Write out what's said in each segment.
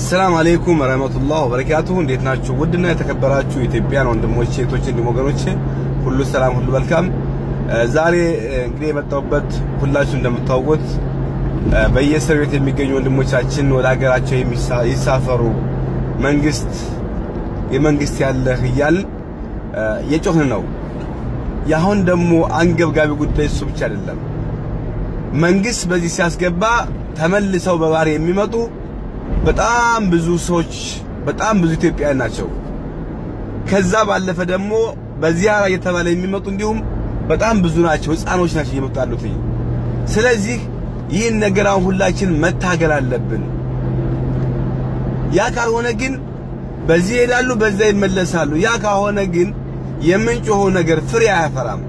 ሰላም አለይኩም ወራህመቱላህ ወበረካቱሁ። እንዴት ናችሁ? ውድና የተከበራችሁ ኢትዮጵያን ወንድሞቼ፣ እህቶቼ፣ እንዲሁም ወገኖቼ ሁሉ ሰላም፣ ሁሉ መልካም። ዛሬ እንግዲህ የመጣሁበት ሁላችሁ እንደምታውቁት በየእስር ቤት የሚገኙ ወንድሞቻችን ወደ ሀገራቸው ይሳፈሩ መንግስት የመንግስት ያለህ እያልን የጮህን ነው። የአሁን ደግሞ አንገብጋቢ ጉዳይ እሱ ብቻ አይደለም። መንግስት በዚህ ሲያስገባ ተመልሰው በባህር የሚመጡ በጣም ብዙ ሰዎች በጣም ብዙ ኢትዮጵያውያን ናቸው። ከዛ ባለፈ ደግሞ በዚያራ እየተባለ የሚመጡ እንዲሁም በጣም ብዙ ናቸው። ህፃኖች ናቸው እየመጡ ያሉት። ስለዚህ ይህን ነገር አሁን ሁላችን መታገል አለብን። ያ ካልሆነ ግን በዚህ ይሄዳሉ፣ በዛ ይመለሳሉ። ያ ካልሆነ ግን የምንጮኸው ነገር ፍሬ አያፈራም።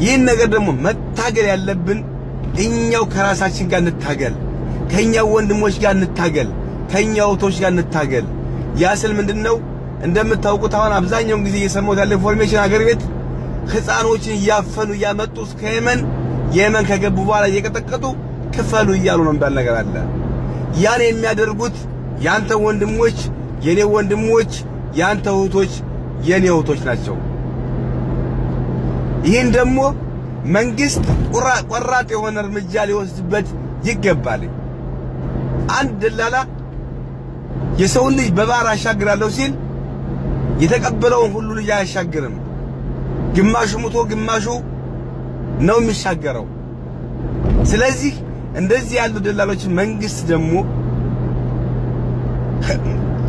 ይህን ነገር ደግሞ መታገል ያለብን እኛው ከራሳችን ጋር እንታገል። ከኛው ወንድሞች ጋር እንታገል፣ ከኛው እህቶች ጋር እንታገል። ያ ስል ምንድነው? እንደምታውቁት አሁን አብዛኛውን ጊዜ እየሰማሁት ያለ information ሀገር ቤት ህፃኖችን እያፈኑ እያመጡ እስከ የመን የመን ከገቡ በኋላ እየቀጠቀጡ ክፈሉ እያሉ ነው የሚባል ነገር አለ። ያን የሚያደርጉት ያንተ ወንድሞች የኔ ወንድሞች፣ ያንተ እህቶች የኔ እህቶች ናቸው። ይህን ደግሞ መንግስት ቆራጥ የሆነ እርምጃ ሊወስድበት ይገባል። አንድ ደላላ የሰውን ልጅ በባህር አሻግራለሁ ሲል የተቀበለውን ሁሉ ልጅ አያሻግርም። ግማሹ ሙቶ ግማሹ ነው የሚሻገረው። ስለዚህ እንደዚህ ያሉ ደላሎችን መንግስት ደግሞ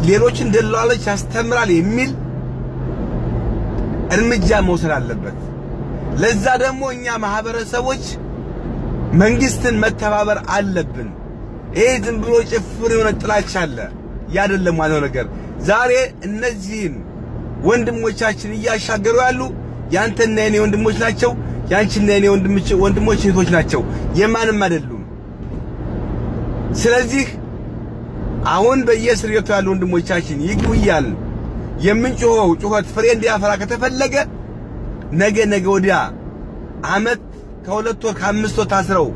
ሌሎችን ደላሎች ያስተምራል የሚል እርምጃ መውሰድ አለበት። ለዛ ደግሞ እኛ ማህበረሰቦች መንግስትን መተባበር አለብን። ይሄ ዝም ብሎ ጭፍር የሆነ ጥላቻ አለ። ያደለም ዋናው ነገር ዛሬ እነዚህን ወንድሞቻችን እያሻገሩ ያሉ ያንተና የኔ ወንድሞች ናቸው። ያንቺና የኔ ወንድሞች እህቶች ናቸው፣ የማንም አይደሉም። ስለዚህ አሁን በየእስር ቤቱ ያሉ ወንድሞቻችን ይግቡ እያልን የምንጮኸው ጩኸት ፍሬ እንዲያፈራ ከተፈለገ ነገ ነገ ወዲያ አመት ከሁለት ወር ከአምስት ወር ታስረው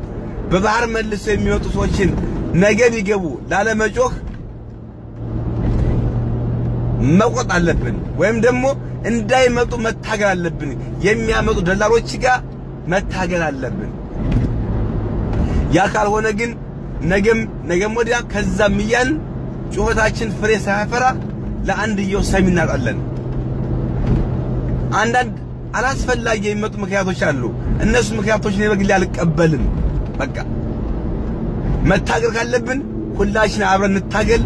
በባህር መልሰው የሚመጡ ሰዎችን ነገ ቢገቡ ላለመጮህ መቆጥ አለብን፣ ወይም ደግሞ እንዳይመጡ መታገል አለብን። የሚያመጡ ደላሎች ጋር መታገል አለብን። ያ ካልሆነ ግን ነገም ነገም ወዲያ ከዛም እያልን ጩኸታችን ፍሬ ሳያፈራ ለአንድየው ሰሚ እናጣለን። አንዳንድ አላስፈላጊ የሚመጡ ምክንያቶች አሉ። እነሱ ምክንያቶች እኔ በግሌ አልቀበልም። በቃ መታገል ካለብን ሁላችን አብረን እንታገል፣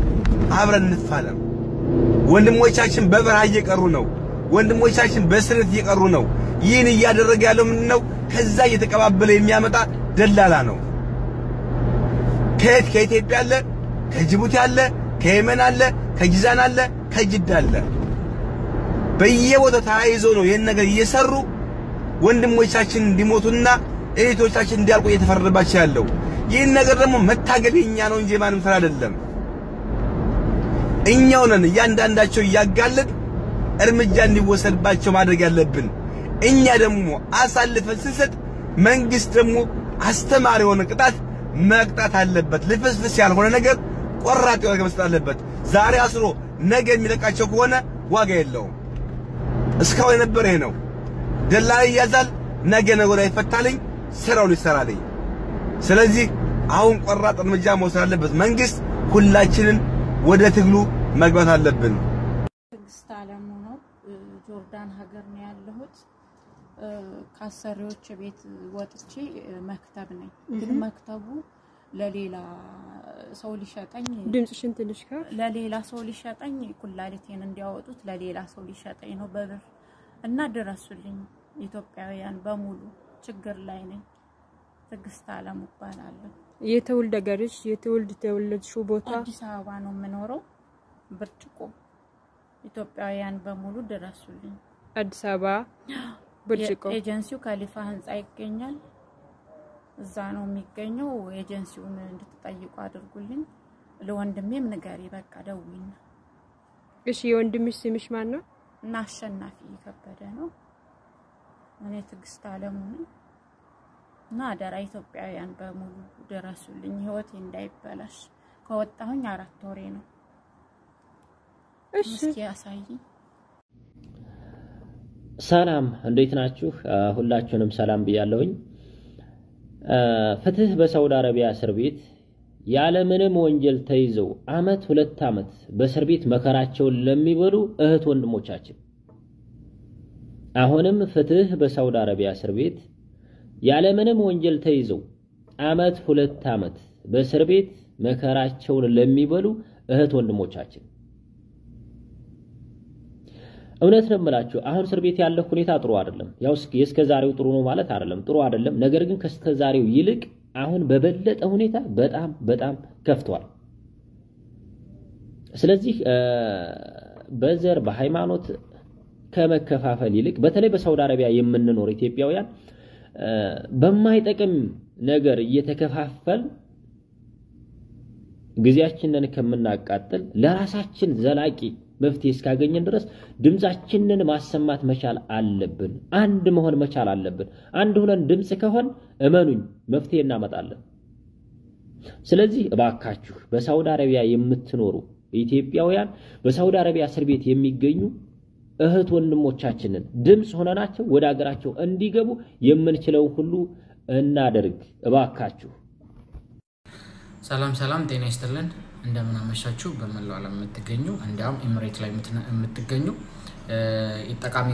አብረን እንፋለም። ወንድሞቻችን በበረሃ እየቀሩ ነው። ወንድሞቻችን በስረት እየቀሩ ነው። ይህን እያደረገ ያለው ምንድነው? ከዛ እየተቀባበለ የሚያመጣ ደላላ ነው። ከየት ከኢትዮጵያ አለ፣ ከጅቡቲ አለ፣ ከየመን አለ፣ ከጂዛን አለ፣ ከጅዳ አለ። በየቦታው ተያይዘው ነው ይህን ነገር እየሰሩ ወንድሞቻችን እንዲሞቱና እህቶቻችን እንዲያልቁ እየተፈረደባቸው ያለው። ይህን ነገር ደግሞ መታገል የኛ ነው እንጂ የማንም ስራ አይደለም። እኛው ነን እያንዳንዳቸው እያጋለጥ እርምጃ እንዲወሰድባቸው ማድረግ ያለብን። እኛ ደግሞ አሳልፈን ስንሰጥ መንግስት ደግሞ አስተማሪ የሆነ ቅጣት መቅጣት አለበት። ልፍስፍስ ያልሆነ ነገር ቆራጥ የሆነ መስጠት አለበት። ዛሬ አስሮ ነገ የሚለቃቸው ከሆነ ዋጋ የለውም። እስካሁን የነበረ ይሄ ነው። ደላላ ይያዛል፣ ነገ ነገ ወዲያ ይፈታልኝ፣ ስራውን ይሰራልኝ። ስለዚህ አሁን ቆራጥ እርምጃ መውሰድ አለበት መንግስት። ሁላችንን ወደ ትግሉ መግባት አለብን። ትዕግስት አለሙ ነው። ጆርዳን ሀገር ነው ያለሁት። ከአሰሪዎች ቤት ወጥቼ መክተብ ነኝ። ግን መክተቡ ለሌላ ሰው ሊሸጠኝ ድምፅሽን ትንሽ ለሌላ ሰው ሊሸጠኝ ኩላሊቴን እንዲያወጡት ለሌላ ሰው ሊሸጠኝ ነው በብር እና ድረሱልኝ። ኢትዮጵያውያን በሙሉ ችግር ላይ ነኝ። ትዕግስት አለሙ እባላለሁ። የትውልድ ሀገርሽ የትውልድ ተወለድሽው ቦታ አዲስ አበባ ነው የምኖረው። ብርጭቆ ኢትዮጵያውያን በሙሉ ድረሱልኝ። አዲስ አበባ ብርጭቆ ኤጀንሲው ከሊፋ ህንፃ ይገኛል። እዛ ነው የሚገኘው። ኤጀንሲውን እንድትጠይቁ አድርጉልኝ። ለወንድሜም ንገሪ፣ በቃ ደውይና እሺ የወንድምሽ ስምሽ ማን ነው እና አሸናፊ ከበደ ነው። እኔ ትዕግስት አለሙ ነኝ። እና አደራ ኢትዮጵያውያን በሙሉ ድረሱልኝ፣ ህይወቴ እንዳይበላሽ። ከወጣሁኝ አራት ወሬ ነው። እሺ እስኪ ያሳይኝ። ሰላም እንዴት ናችሁ? ሁላችሁንም ሰላም ብያለሁኝ። ፍትህ በሳውዲ አረቢያ እስር ቤት ያለምንም ወንጀል ተይዘው አመት ሁለት አመት በእስር ቤት መከራቸውን ለሚበሉ እህት ወንድሞቻችን አሁንም ፍትህ በሳውዲ አረቢያ እስር ቤት ያለምንም ወንጀል ተይዘው አመት ሁለት አመት በእስር ቤት መከራቸውን ለሚበሉ እህት ወንድሞቻችን እውነት ነው የምላችሁ። አሁን እስር ቤት ያለው ሁኔታ ጥሩ አይደለም። ያው የእስከ ዛሬው ጥሩ ነው ማለት አይደለም፣ ጥሩ አይደለም። ነገር ግን ከእስከ ዛሬው ይልቅ አሁን በበለጠ ሁኔታ በጣም በጣም ከፍቷል። ስለዚህ በዘር በሃይማኖት ከመከፋፈል ይልቅ በተለይ በሳውዲ አረቢያ የምንኖር ኢትዮጵያውያን በማይጠቅም ነገር እየተከፋፈል ጊዜያችንን ከምናቃጥል ለራሳችን ዘላቂ መፍትሄ እስካገኘን ድረስ ድምፃችንን ማሰማት መቻል አለብን። አንድ መሆን መቻል አለብን። አንድ ሆነን ድምፅ ከሆን እመኑኝ መፍትሄ እናመጣለን። ስለዚህ እባካችሁ በሳውዲ አረቢያ የምትኖሩ ኢትዮጵያውያን በሳውዲ አረቢያ እስር ቤት የሚገኙ እህት ወንድሞቻችንን ድምፅ ሆነናቸው ወደ ሀገራቸው እንዲገቡ የምንችለውን ሁሉ እናደርግ እባካችሁ። ሰላም ሰላም፣ ጤና ይስጥልን። እንደምን አመሻችሁ። በመላው ዓለም የምትገኙ እንዲያውም ኤምሬት ላይ የምትገኙ ጠቃሚ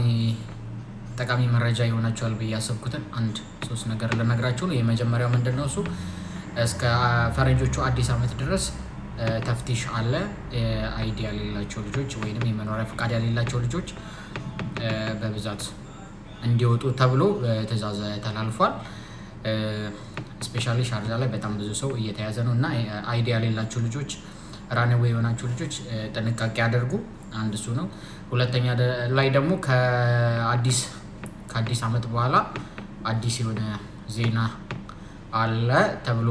ጠቃሚ መረጃ ይሆናችኋል ብዬ ያሰብኩትን አንድ ሶስት ነገር ልነግራችሁ ነው። የመጀመሪያው ምንድን ነው? እሱ እስከ ፈረንጆቹ አዲስ ዓመት ድረስ تفتيش አለ። ID ያሌላቸው ልጆች ወይም የመኖሪያ ፈቃድ ያሌላቸው ልጆች በብዛት እንዲወጡ ተብሎ ትዕዛዝ ተላልፏል። specially ሻርጃ ላይ በጣም ብዙ ሰው እየተያዘ ነው እና ID ያሌላችሁ ልጆች runaway የሆናችሁ ልጆች ጥንቃቄ አድርጉ። አንድ እሱ ነው። ሁለተኛ ላይ ደግሞ ከአዲስ ከአዲስ ዓመት በኋላ አዲስ የሆነ ዜና አለ ተብሎ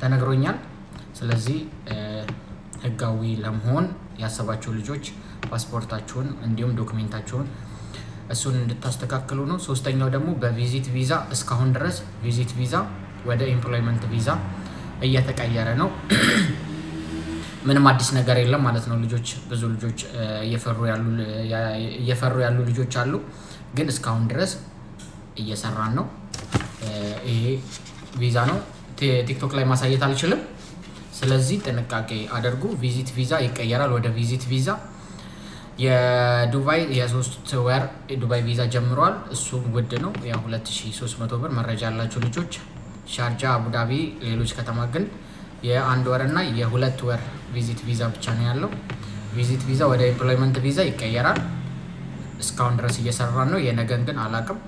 ተነግሮኛል። ስለዚህ ህጋዊ ለመሆን ያሰባችሁ ልጆች ፓስፖርታችሁን እንዲሁም document ኣችሁን እሱን እንድታስተካክሉ ነው። ሶስተኛው ደግሞ በ visit visa እስካሁን ድረስ visit visa ወደ employment visa እየተቀየረ ነው። ምንም አዲስ ነገር የለም ማለት ነው። ልጆች ብዙ ልጆች እየፈሩ ያሉ ልጆች አሉ፣ ግን እስካሁን ድረስ እየሰራን ነው። ይሄ ቪዛ ነው። ቲክቶክ ላይ ማሳየት አልችልም። ስለዚህ ጥንቃቄ አድርጉ። visit visa ይቀየራል ወደ visit visa። የዱባይ የሶስት ወር ዱባይ ቪዛ ጀምሯል። እሱም ውድ ነው፣ የ2300 ብር። መረጃ ያላቸው ልጆች ሻርጃ፣ አቡዳቢ፣ ሌሎች ከተማ ግን የአንድ ወር እና የሁለት ወር visit visa ብቻ ነው ያለው። visit visa ወደ employment visa ይቀየራል። እስካሁን ድረስ እየሰራን ነው። የነገን ግን አላቅም።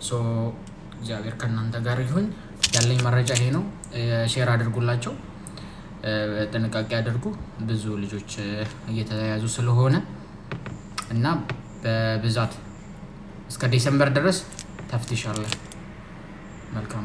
so እግዚአብሔር ከእናንተ ጋር ይሁን። ያለኝ መረጃ ይሄ ነው። share አድርጉላቸው፣ ጥንቃቄ አድርጉ። ብዙ ልጆች እየተያዙ ስለሆነ እና በብዛት እስከ ዲሰምበር ድረስ ተፍትሻለን። መልካም